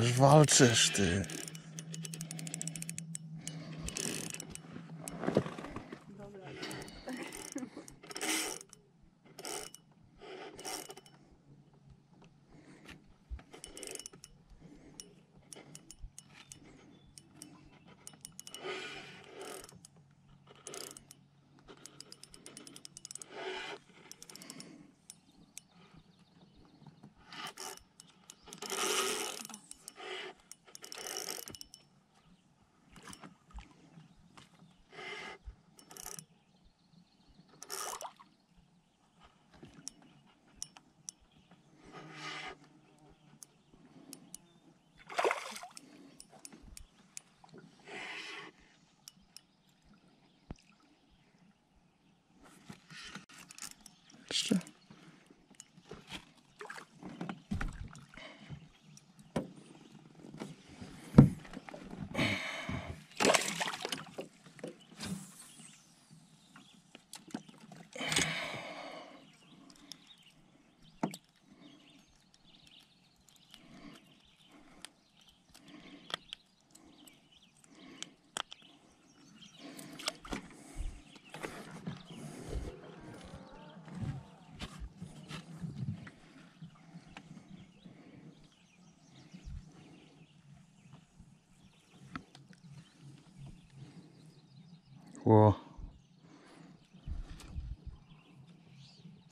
Aż walczysz ty. Jeszcze. 我